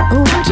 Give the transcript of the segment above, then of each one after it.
Oh.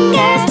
fingers